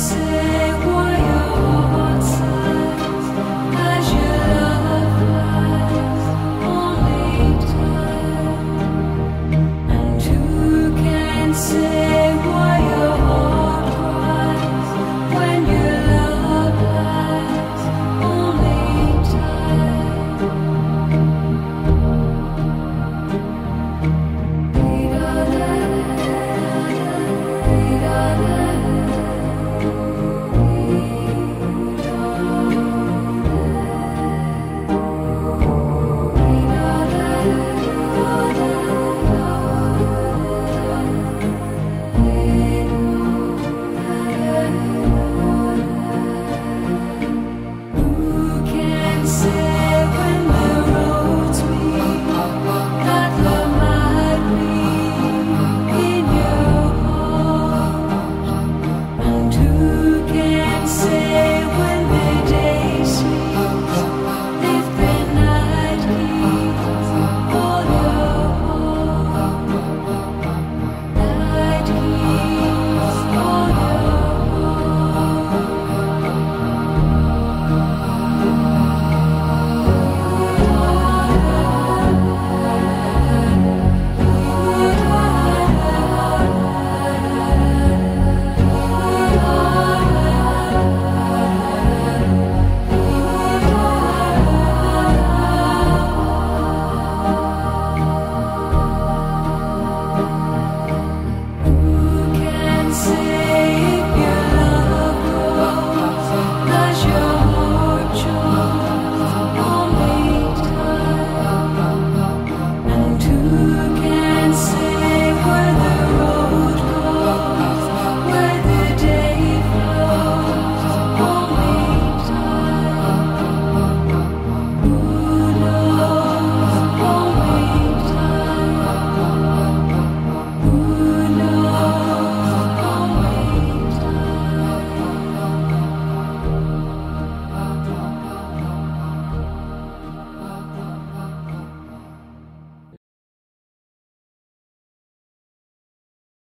say